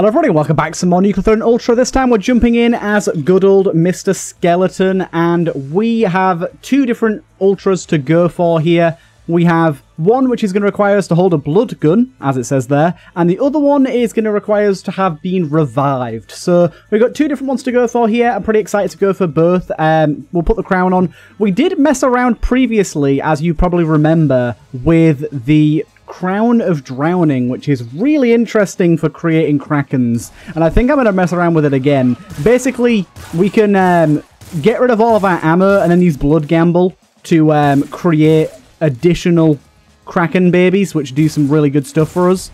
Hello everybody, welcome back to more Nuclear Throne Ultra. This time we're jumping in as good old Mr. Skeleton, and we have two different Ultras to go for here. We have one which is going to require us to hold a blood gun, as it says there, and the other one is going to require us to have been revived. So we've got two different ones to go for here. I'm pretty excited to go for both. Um, we'll put the crown on. We did mess around previously, as you probably remember, with the Crown of Drowning, which is really interesting for creating Krakens. And I think I'm going to mess around with it again. Basically, we can um, get rid of all of our ammo and then use Blood Gamble to um, create additional Kraken babies, which do some really good stuff for us.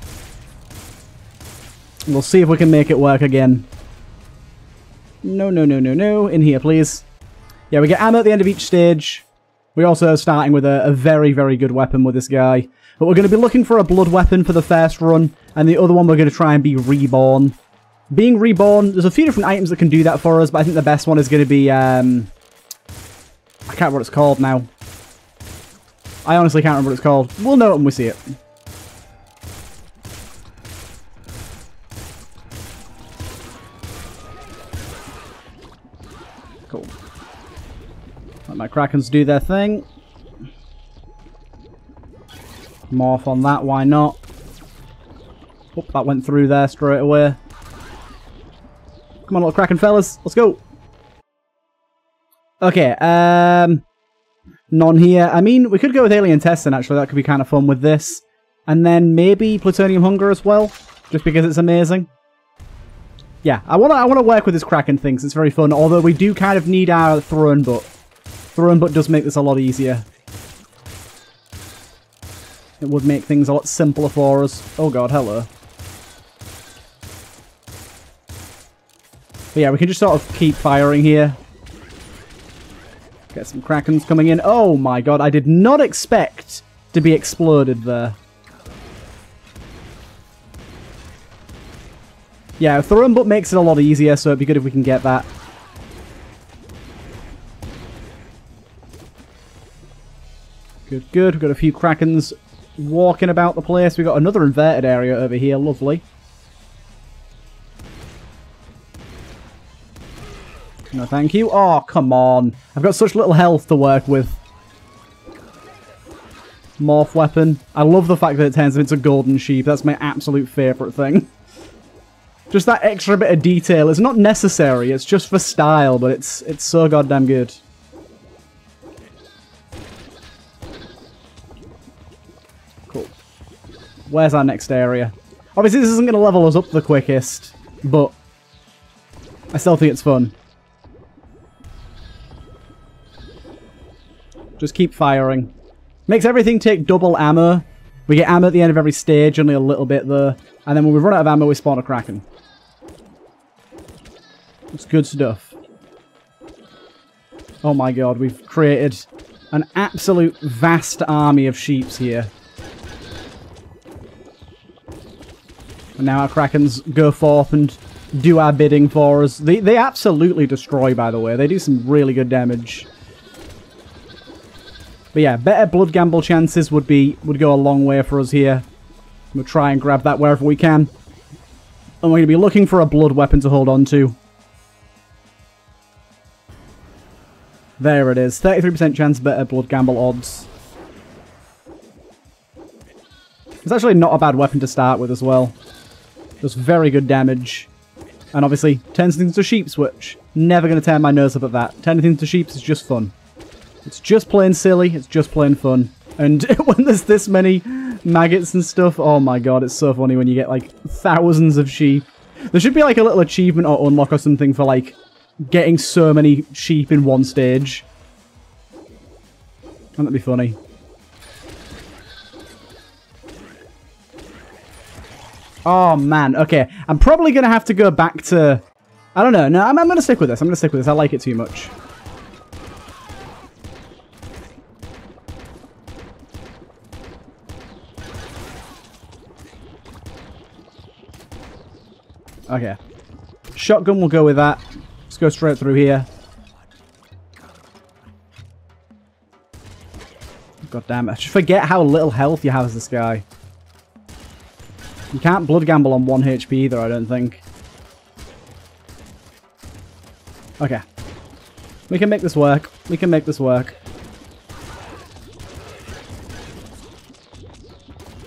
We'll see if we can make it work again. No, no, no, no, no. In here, please. Yeah, we get ammo at the end of each stage. We're also starting with a, a very, very good weapon with this guy. But we're going to be looking for a blood weapon for the first run, and the other one we're going to try and be reborn. Being reborn, there's a few different items that can do that for us, but I think the best one is going to be, um, I can't remember what it's called now. I honestly can't remember what it's called. We'll know it when we see it. Cool. Let my Krakens do their thing. Morph on that, why not? Oh, that went through there straight away. Come on, little Kraken fellas. Let's go. Okay, um... None here. I mean, we could go with Alien Testing, actually. That could be kind of fun with this. And then maybe Plutonium Hunger as well, just because it's amazing. Yeah, I want to I wanna work with this Kraken thing, it's very fun. Although we do kind of need our Throne Butt. Throne Butt does make this a lot easier. It would make things a lot simpler for us. Oh god, hello. But yeah, we can just sort of keep firing here. Get some Krakens coming in. Oh my god, I did not expect to be exploded there. Yeah, Throne Butt makes it a lot easier, so it'd be good if we can get that. Good, good. We've got a few Krakens walking about the place. We've got another inverted area over here. Lovely. No, thank you. Oh, come on. I've got such little health to work with. Morph weapon. I love the fact that it turns into a golden sheep. That's my absolute favourite thing. Just that extra bit of detail. It's not necessary. It's just for style, but it's it's so goddamn good. Where's our next area? Obviously, this isn't going to level us up the quickest, but I still think it's fun. Just keep firing. Makes everything take double ammo. We get ammo at the end of every stage, only a little bit there. And then when we run out of ammo, we spawn a Kraken. It's good stuff. Oh my god, we've created an absolute vast army of sheeps here. And now our Krakens go forth and do our bidding for us. They, they absolutely destroy, by the way. They do some really good damage. But yeah, better blood gamble chances would be would go a long way for us here. We'll try and grab that wherever we can. And we're going to be looking for a blood weapon to hold on to. There it is. 33% chance better blood gamble odds. It's actually not a bad weapon to start with as well. Does very good damage. And obviously, turns things to sheeps, which never going to turn my nose up at that. Turning things to sheeps is just fun. It's just plain silly. It's just plain fun. And when there's this many maggots and stuff, oh my god, it's so funny when you get like thousands of sheep. There should be like a little achievement or unlock or something for like getting so many sheep in one stage. Wouldn't that be funny? Oh, man. Okay. I'm probably going to have to go back to... I don't know. No, I'm, I'm going to stick with this. I'm going to stick with this. I like it too much. Okay. Shotgun will go with that. Let's go straight through here. God damn it. I just forget how little health you have as this guy. You can't blood gamble on 1 HP either, I don't think. Okay. We can make this work. We can make this work.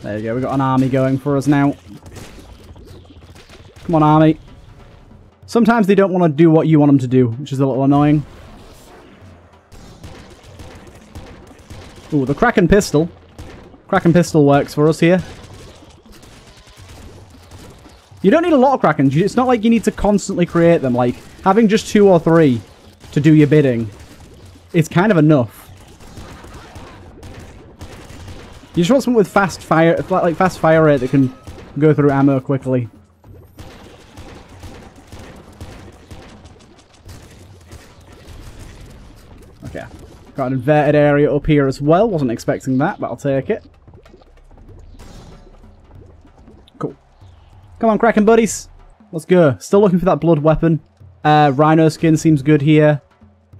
There you go, we got an army going for us now. Come on, army. Sometimes they don't want to do what you want them to do, which is a little annoying. Ooh, the Kraken Pistol. Kraken Pistol works for us here. You don't need a lot of Krakens. It's not like you need to constantly create them. Like, having just two or three to do your bidding, it's kind of enough. You just want something with fast fire, like fast fire rate that can go through ammo quickly. Okay. Got an inverted area up here as well. Wasn't expecting that, but I'll take it. Come on, Kraken buddies. Let's go. Still looking for that blood weapon. Uh, Rhino skin seems good here.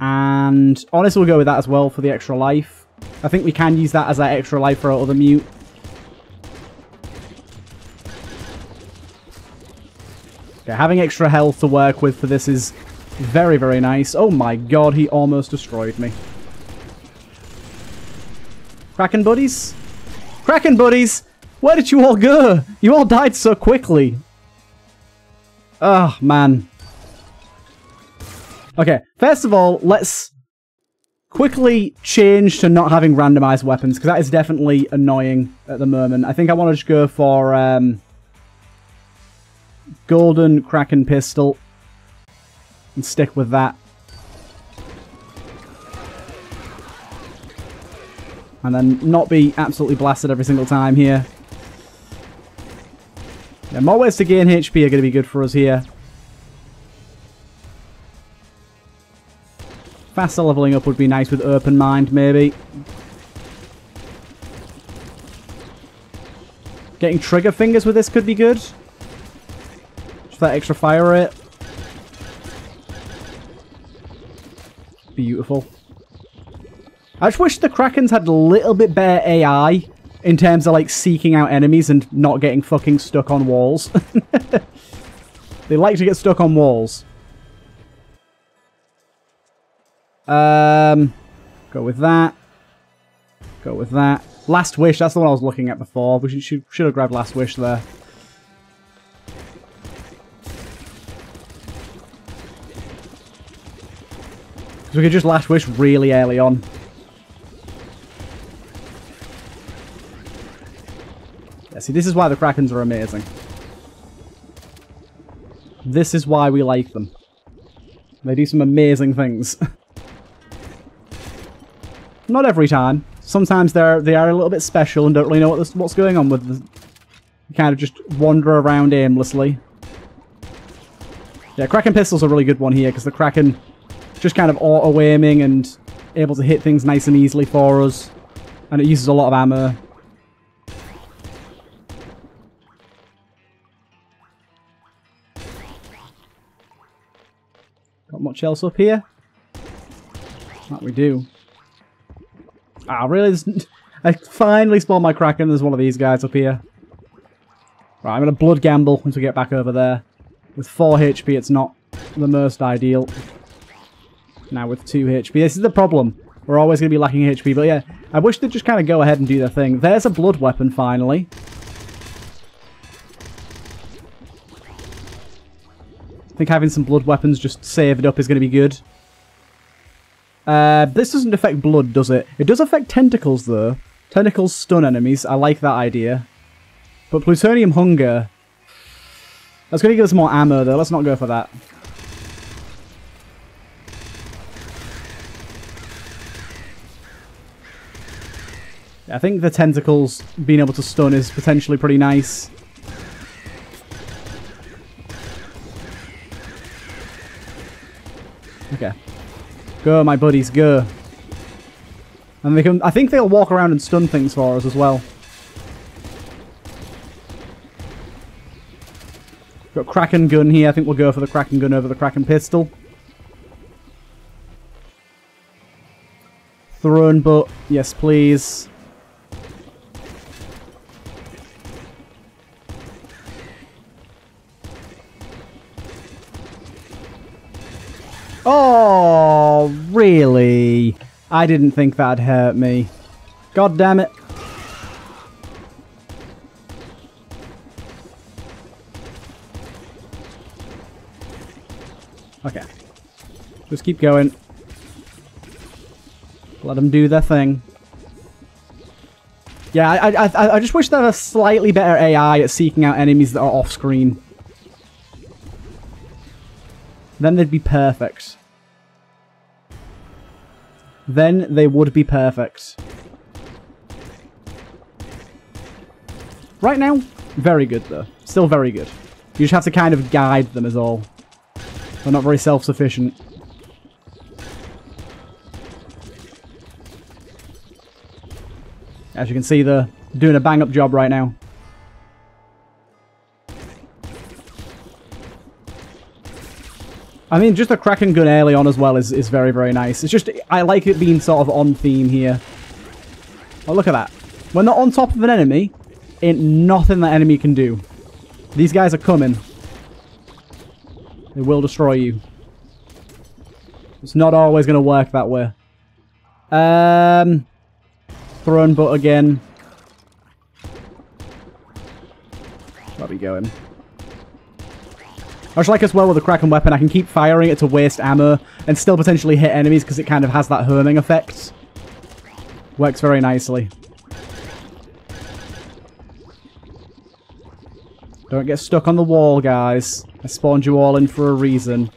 And honestly, we'll go with that as well for the extra life. I think we can use that as our extra life for our other mute. Okay, having extra health to work with for this is very, very nice. Oh my god, he almost destroyed me. Kraken buddies? Kraken buddies! Where did you all go? You all died so quickly. Oh, man. Okay, first of all, let's quickly change to not having randomized weapons, because that is definitely annoying at the moment. I think I want to just go for um, Golden Kraken Pistol and stick with that. And then not be absolutely blasted every single time here. Yeah, more ways to gain HP are going to be good for us here. Faster leveling up would be nice with Open Mind, maybe. Getting trigger fingers with this could be good. Just that extra fire rate. Beautiful. I just wish the Krakens had a little bit better AI in terms of like seeking out enemies and not getting fucking stuck on walls. they like to get stuck on walls. Um, go with that. Go with that. Last Wish, that's the one I was looking at before. We should, should have grabbed Last Wish there. Because we could just Last Wish really early on. See, this is why the Krakens are amazing. This is why we like them. They do some amazing things. Not every time. Sometimes they're they are a little bit special and don't really know what this, what's going on with them. Kind of just wander around aimlessly. Yeah, Kraken Pistol's a really good one here because the Kraken just kind of auto-aiming and able to hit things nice and easily for us. And it uses a lot of ammo. Got much else up here? That we do. Ah, really? I finally spawned my Kraken. There's one of these guys up here. Right, I'm going to blood gamble once we get back over there. With 4 HP, it's not the most ideal. Now with 2 HP. This is the problem. We're always going to be lacking HP. But yeah, I wish they'd just kind of go ahead and do their thing. There's a blood weapon, finally. Think having some blood weapons just saved up is going to be good. Uh, this doesn't affect blood, does it? It does affect tentacles, though. Tentacles stun enemies. I like that idea. But plutonium hunger... That's going to give us more ammo, though. Let's not go for that. I think the tentacles being able to stun is potentially pretty nice. Okay. Go, my buddies, go. And they can, I think they'll walk around and stun things for us as well. Got Kraken gun here. I think we'll go for the Kraken gun over the Kraken pistol. Throne butt yes please. Oh, really? I didn't think that'd hurt me. God damn it. Okay. Just keep going. Let them do their thing. Yeah, I, I, I just wish there was a slightly better AI at seeking out enemies that are off-screen. Then they'd be perfect. Then they would be perfect. Right now, very good though. Still very good. You just have to kind of guide them is all. They're not very self-sufficient. As you can see, they're doing a bang-up job right now. I mean, just a Kraken gun early on as well is, is very, very nice. It's just, I like it being sort of on theme here. Oh, look at that. When they're on top of an enemy, ain't nothing that enemy can do. These guys are coming. They will destroy you. It's not always going to work that way. Um, Throne butt again. Where are we going? I just like as well with the Kraken weapon, I can keep firing it to waste ammo and still potentially hit enemies because it kind of has that homing effect. Works very nicely. Don't get stuck on the wall, guys. I spawned you all in for a reason.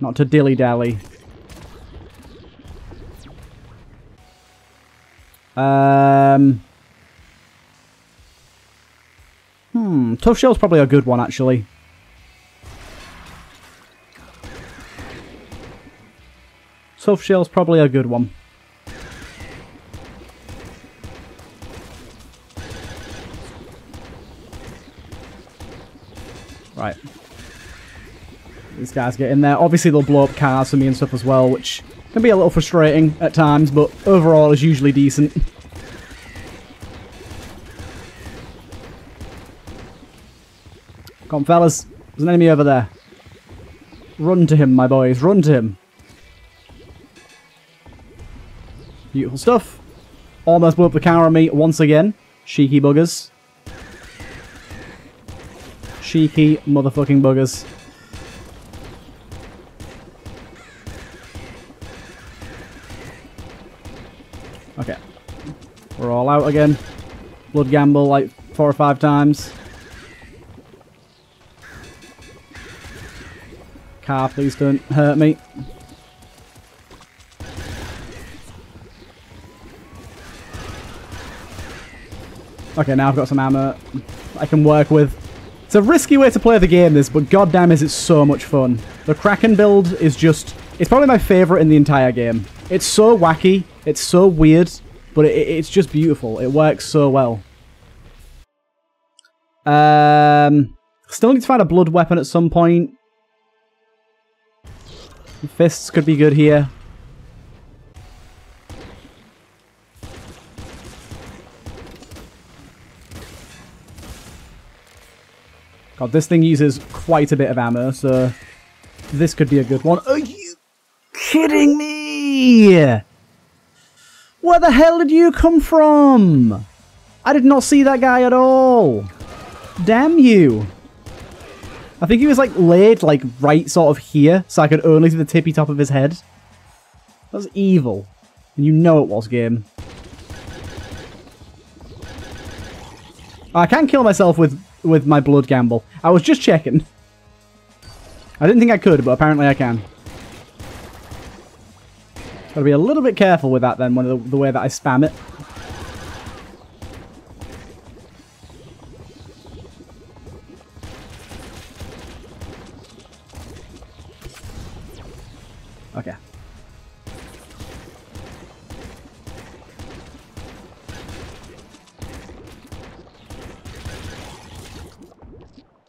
Not to dilly-dally. Um... Hmm, Tough Shell's probably a good one, actually. Tough Shell's probably a good one. Right. These guys get in there. Obviously they'll blow up cars for me and stuff as well, which can be a little frustrating at times, but overall is usually decent. Come on, fellas. There's an enemy over there. Run to him, my boys. Run to him. Beautiful stuff. Almost blew up the car on me once again. Cheeky buggers. Cheeky motherfucking buggers. Okay. We're all out again. Blood gamble like four or five times. Car, please don't hurt me. Okay, now I've got some ammo I can work with. It's a risky way to play the game, this, but goddamn is it so much fun. The Kraken build is just... It's probably my favourite in the entire game. It's so wacky, it's so weird, but it, it's just beautiful. It works so well. Um, Still need to find a blood weapon at some point. Fists could be good here. God, this thing uses quite a bit of ammo, so this could be a good one. Are you kidding me? Where the hell did you come from? I did not see that guy at all. Damn you. I think he was like laid like right sort of here, so I could only see the tippy top of his head. That's evil. And you know it was, game. I can kill myself with with my blood gamble. I was just checking. I didn't think I could, but apparently I can. Gotta be a little bit careful with that then, when the, the way that I spam it.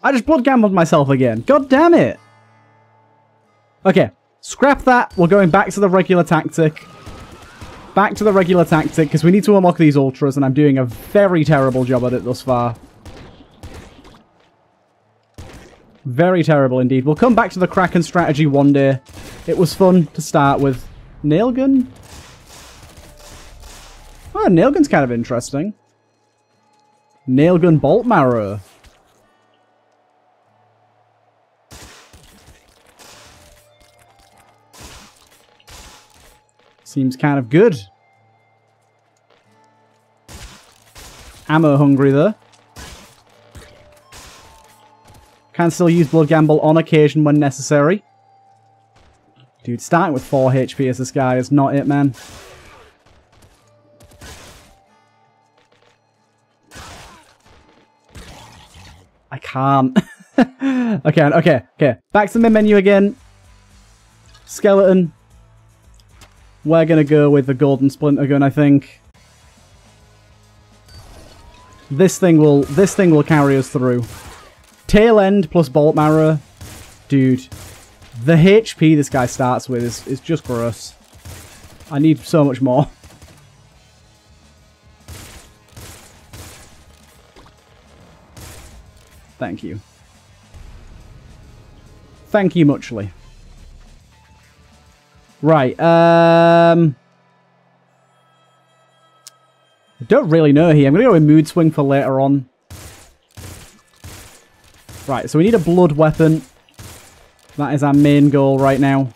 I just blood gambled myself again. God damn it. Okay, scrap that. We're going back to the regular tactic. Back to the regular tactic, because we need to unlock these ultras, and I'm doing a very terrible job at it thus far. Very terrible indeed. We'll come back to the Kraken strategy one day. It was fun to start with. Nailgun? Oh, nail gun's kind of interesting. Nailgun bolt marrow. Seems kind of good. Ammo hungry though. Can still use Blood Gamble on occasion when necessary. Dude, starting with 4 HP as this guy is not it, man. I can't. okay, okay, okay. Back to the menu again. Skeleton. We're gonna go with the golden splinter gun, I think. This thing will this thing will carry us through. Tail end plus bolt marrow. Dude. The HP this guy starts with is, is just gross. I need so much more. Thank you. Thank you muchly. Right, um... I don't really know here. I'm going to go with Mood Swing for later on. Right, so we need a blood weapon. That is our main goal right now.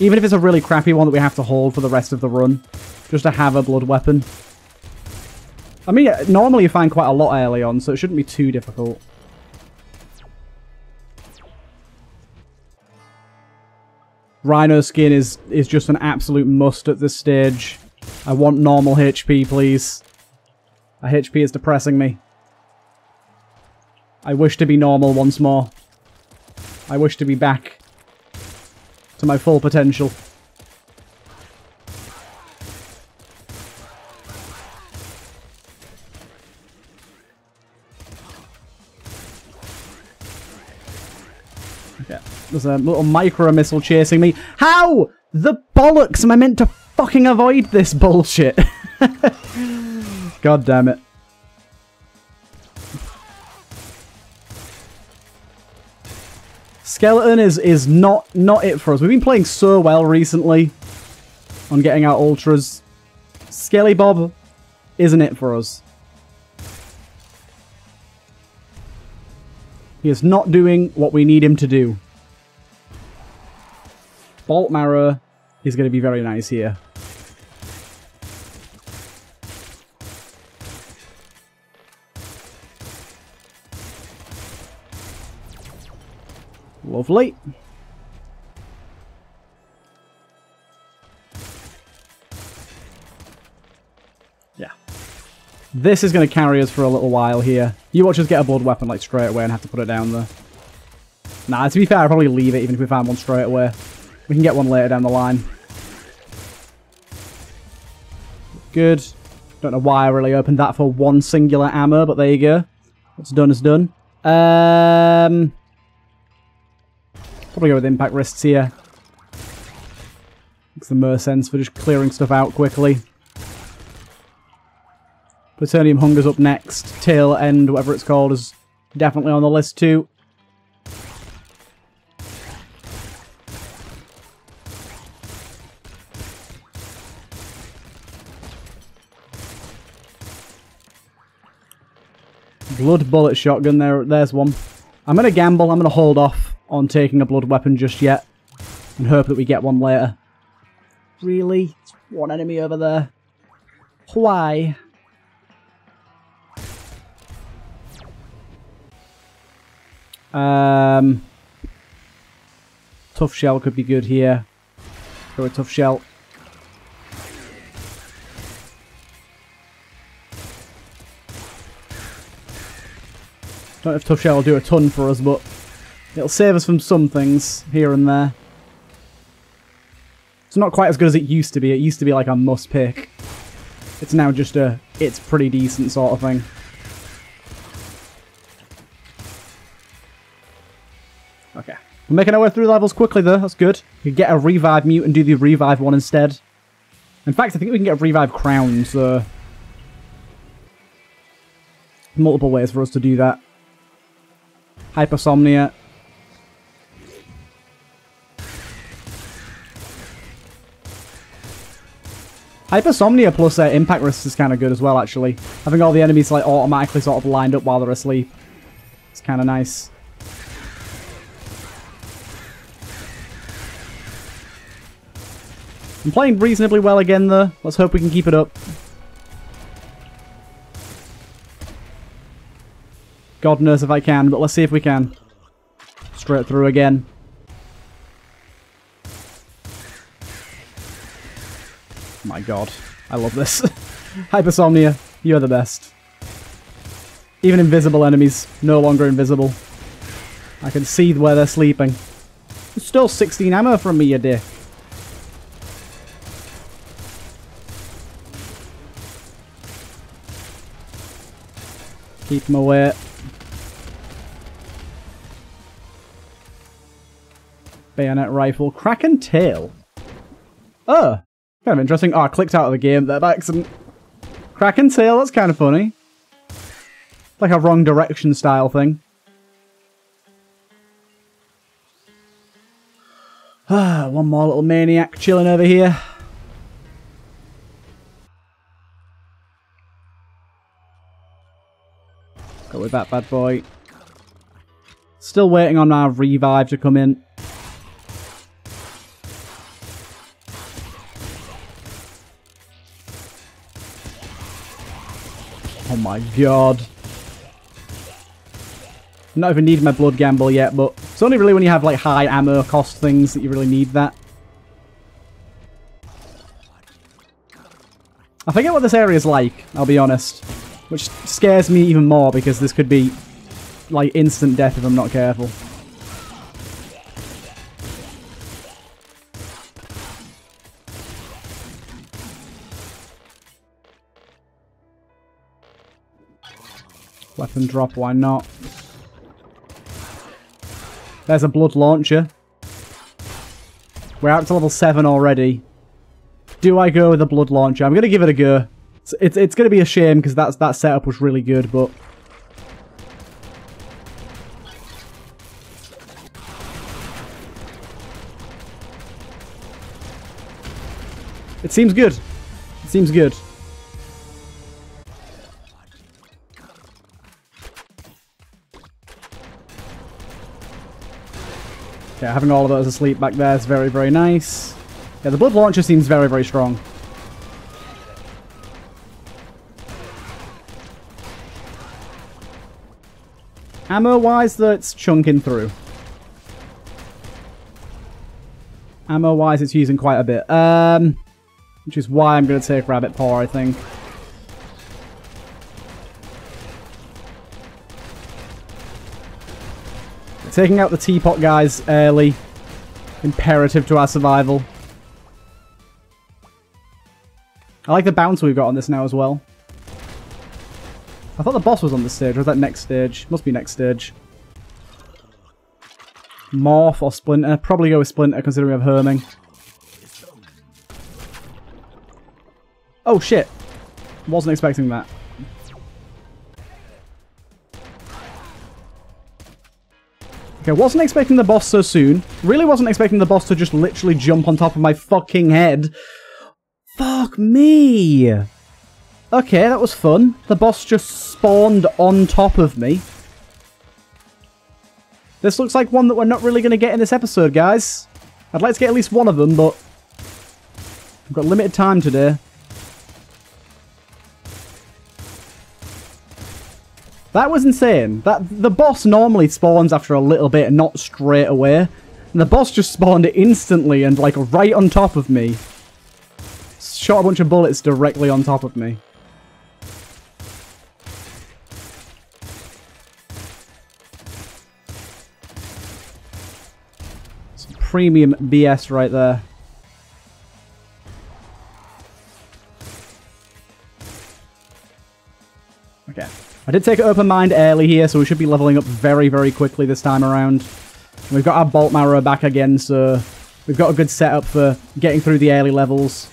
Even if it's a really crappy one that we have to hold for the rest of the run. Just to have a blood weapon. I mean, normally you find quite a lot early on, so it shouldn't be too difficult. Rhino skin is, is just an absolute must at this stage. I want normal HP, please. A HP is depressing me. I wish to be normal once more. I wish to be back to my full potential. There's a little micro missile chasing me. How the bollocks am I meant to fucking avoid this bullshit? God damn it. Skeleton is is not not it for us. We've been playing so well recently on getting our ultras. Skelly Bob isn't it for us. He is not doing what we need him to do. Bolt Marrow is going to be very nice here. Lovely. Yeah. This is going to carry us for a little while here. You watch us get a blood weapon like straight away and have to put it down there. Nah, to be fair, I'll probably leave it even if we find one straight away. We can get one later down the line. Good. Don't know why I really opened that for one singular ammo, but there you go. What's done is done. Um, Probably go with impact wrists here. Makes the most sense for just clearing stuff out quickly. Plutonium Hunger's up next. Tail End, whatever it's called, is definitely on the list too. Blood bullet shotgun, there, there's one. I'm going to gamble, I'm going to hold off on taking a blood weapon just yet. And hope that we get one later. Really? one enemy over there. Why? Um, tough shell could be good here. Go a tough shell. Don't know if tough shell will do a ton for us, but It'll save us from some things here and there. It's not quite as good as it used to be. It used to be like a must pick. It's now just a, it's pretty decent sort of thing. Okay. We're making our way through levels quickly though, that's good. We get a revive mute and do the revive one instead. In fact, I think we can get a revive crown, so... Multiple ways for us to do that. Hypersomnia. Hypersomnia plus uh, impact wrists is kind of good as well, actually. Having all the enemies like automatically sort of lined up while they're asleep. It's kind of nice. I'm playing reasonably well again, though. Let's hope we can keep it up. God knows if I can, but let's see if we can. Straight through again. My god. I love this. Hypersomnia, you're the best. Even invisible enemies, no longer invisible. I can see where they're sleeping. Still 16 ammo from me, you dick. Keep them away. Bayonet rifle. Kraken tail. Oh, kind of interesting. Oh, I clicked out of the game there by accident. Kraken tail, that's kind of funny. Like a wrong direction style thing. Ah, one more little maniac chilling over here. Go with that bad boy. Still waiting on our revive to come in. My god. Not even need my blood gamble yet, but it's only really when you have like high ammo cost things that you really need that. I forget what this area is like, I'll be honest. Which scares me even more because this could be like instant death if I'm not careful. Weapon drop, why not? There's a blood launcher. We're out to level 7 already. Do I go with a blood launcher? I'm going to give it a go. It's, it's, it's going to be a shame because that, that setup was really good, but... It seems good. It seems good. Okay, having all of those asleep back there is very, very nice. Yeah, the blood launcher seems very, very strong. Ammo-wise, though, it's chunking through. Ammo-wise, it's using quite a bit. Um, which is why I'm going to take Rabbit Paw, I think. Taking out the teapot guys early. Imperative to our survival. I like the bounce we've got on this now as well. I thought the boss was on this stage, or was that next stage? Must be next stage. Morph or Splinter? Probably go with Splinter considering we have Herming. Oh shit. Wasn't expecting that. Okay, wasn't expecting the boss so soon. Really wasn't expecting the boss to just literally jump on top of my fucking head. Fuck me. Okay, that was fun. The boss just spawned on top of me. This looks like one that we're not really going to get in this episode, guys. I'd like to get at least one of them, but... I've got limited time today. That was insane. That The boss normally spawns after a little bit and not straight away. And the boss just spawned instantly and like right on top of me. Shot a bunch of bullets directly on top of me. premium BS right there. Okay. I did take an open mind early here, so we should be leveling up very, very quickly this time around. We've got our Bolt Marrow back again, so we've got a good setup for getting through the early levels.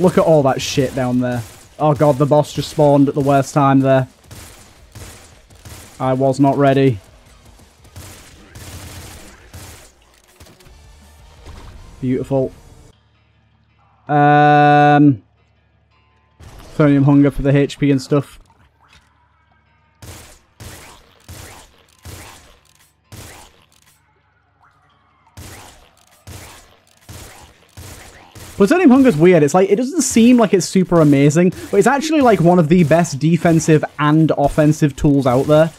Look at all that shit down there. Oh god, the boss just spawned at the worst time there. I was not ready. Beautiful. Um, Plutonium Hunger for the HP and stuff. Plutonium Hunger's weird. It's like, it doesn't seem like it's super amazing, but it's actually like one of the best defensive and offensive tools out there.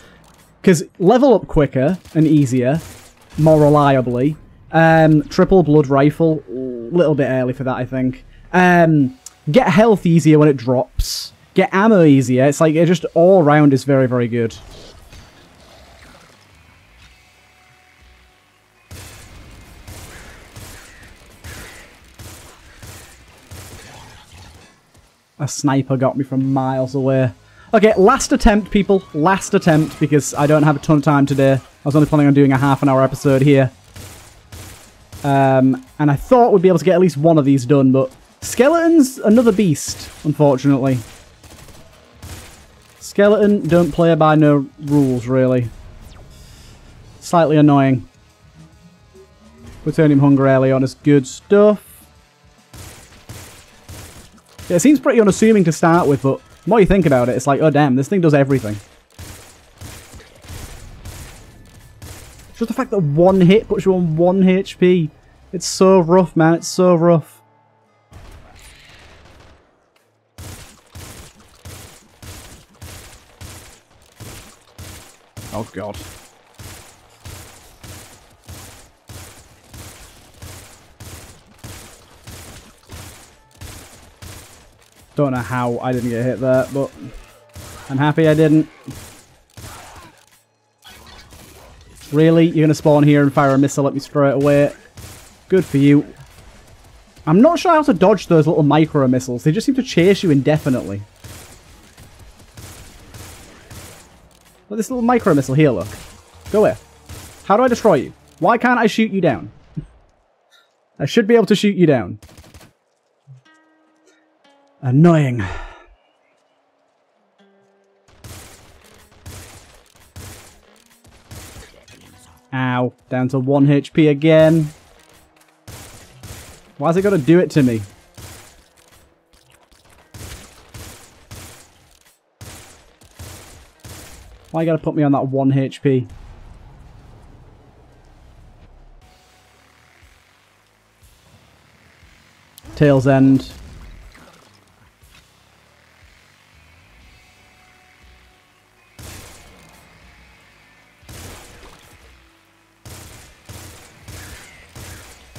Because level up quicker and easier, more reliably. Um, triple blood rifle, a little bit early for that, I think. Um, get health easier when it drops. Get ammo easier. It's like, it just all around is very, very good. A sniper got me from miles away. Okay, last attempt, people. Last attempt, because I don't have a ton of time today. I was only planning on doing a half an hour episode here. Um, and I thought we'd be able to get at least one of these done, but Skeleton's another beast, unfortunately. Skeleton don't play by no rules, really. Slightly annoying. Plutonium Hunger early on is good stuff. It seems pretty unassuming to start with, but the more you think about it, it's like, oh damn, this thing does everything. Just the fact that one hit puts you on 1 HP. It's so rough, man. It's so rough. Oh god. Don't know how I didn't get hit there, but I'm happy I didn't. Really? You're going to spawn here and fire a missile at me straight away? Good for you. I'm not sure how to dodge those little micro missiles. They just seem to chase you indefinitely. Look, this little micro missile here, look. Go here. How do I destroy you? Why can't I shoot you down? I should be able to shoot you down. Annoying. Ow. Down to 1 HP again. Why's it got to do it to me? Why you gotta put me on that 1 HP? Tail's End.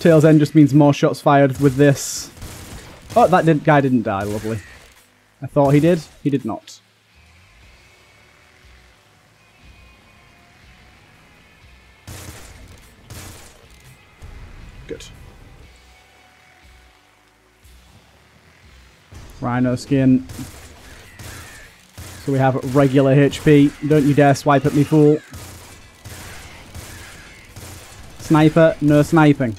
Tail's End just means more shots fired with this. Oh, that did, guy didn't die, lovely. I thought he did. He did not. Good. Rhino skin. So we have regular HP. Don't you dare swipe at me, fool. Sniper, no sniping.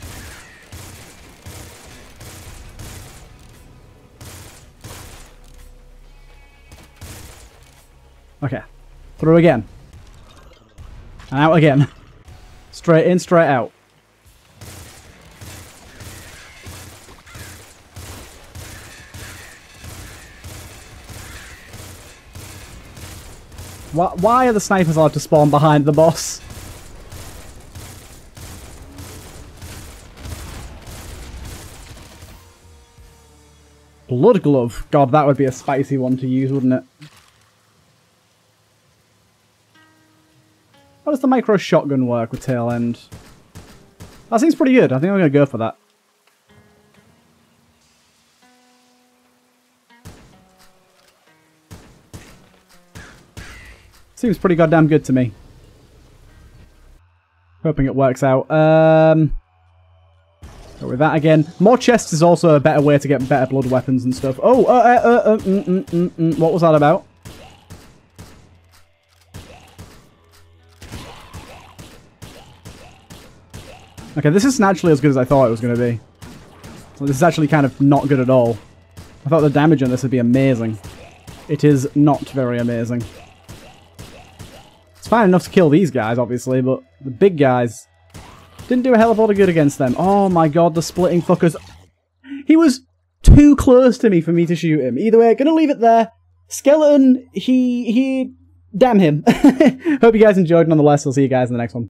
Through again. And out again. Straight in, straight out. Why, why are the snipers allowed to spawn behind the boss? Blood Glove. God, that would be a spicy one to use, wouldn't it? Does the micro shotgun work with tail end? That seems pretty good. I think I'm going to go for that. Seems pretty goddamn good to me. Hoping it works out. Um, go with that again. More chests is also a better way to get better blood weapons and stuff. Oh, uh, uh, uh, mm, mm, mm, mm. what was that about? Okay, this isn't actually as good as I thought it was going to be. This is actually kind of not good at all. I thought the damage on this would be amazing. It is not very amazing. It's fine enough to kill these guys, obviously, but the big guys didn't do a hell of a lot of good against them. Oh my god, the splitting fuckers. He was too close to me for me to shoot him. Either way, gonna leave it there. Skeleton, he, he, damn him. Hope you guys enjoyed nonetheless. We'll see you guys in the next one.